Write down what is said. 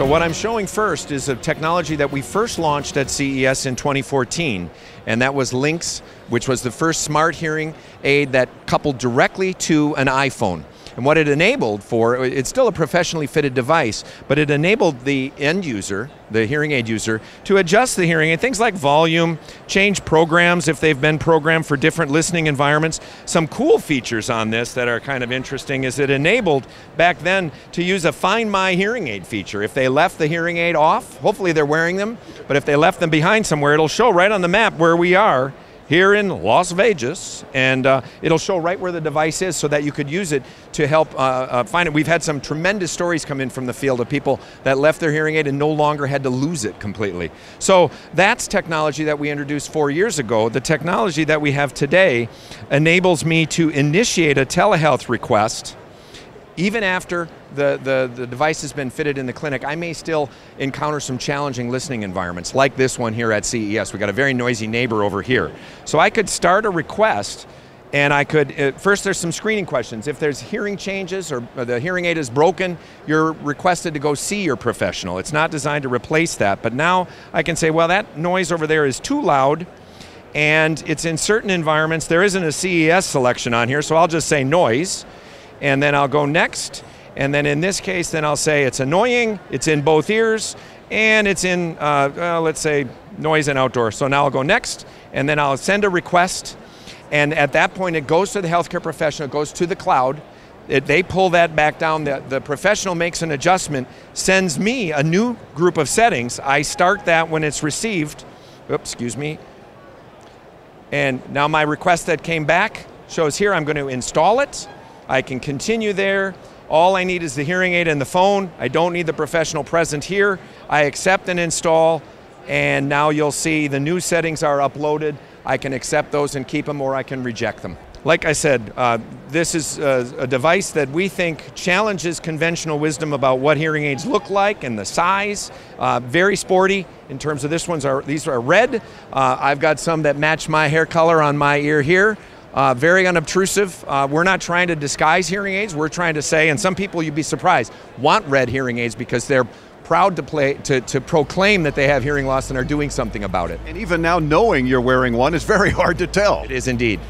So what I'm showing first is a technology that we first launched at CES in 2014, and that was LiNX, which was the first smart hearing aid that coupled directly to an iPhone. And what it enabled for, it's still a professionally fitted device, but it enabled the end user, the hearing aid user, to adjust the hearing aid, things like volume, change programs if they've been programmed for different listening environments. Some cool features on this that are kind of interesting is it enabled back then to use a Find My Hearing Aid feature. If they left the hearing aid off, hopefully they're wearing them, but if they left them behind somewhere, it'll show right on the map where we are here in Las Vegas, and uh, it'll show right where the device is so that you could use it to help uh, uh, find it. We've had some tremendous stories come in from the field of people that left their hearing aid and no longer had to lose it completely. So that's technology that we introduced four years ago. The technology that we have today enables me to initiate a telehealth request even after the, the, the, device has been fitted in the clinic, I may still encounter some challenging listening environments, like this one here at CES. We got a very noisy neighbor over here. So I could start a request and I could, uh, first there's some screening questions. If there's hearing changes or the hearing aid is broken, you're requested to go see your professional. It's not designed to replace that, but now I can say, well, that noise over there is too loud, and it's in certain environments. There isn't a CES selection on here, so I'll just say noise and then I'll go next. And then in this case, then I'll say it's annoying, it's in both ears, and it's in, uh, uh, let's say, noise and outdoor. So now I'll go next, and then I'll send a request. And at that point, it goes to the healthcare professional, it goes to the cloud. It, they pull that back down. The, the professional makes an adjustment, sends me a new group of settings. I start that when it's received. Oops, excuse me. And now my request that came back shows here I'm going to install it. I can continue there. All I need is the hearing aid and the phone. I don't need the professional present here. I accept and install, and now you'll see the new settings are uploaded. I can accept those and keep them, or I can reject them. Like I said, uh, this is a, a, device that we think challenges conventional wisdom about what hearing aids look like and the size. Uh, very sporty in terms of this one's are these are red. Uh, I've got some that match my hair color on my ear here. Uh, very unobtrusive. Uh, we're not trying to disguise hearing aids. We're trying to say, and some people you'd be surprised, want red hearing aids because they're proud to play to, to proclaim that they have hearing loss and are doing something about it. And even now knowing you're wearing one is very hard to tell. It is indeed.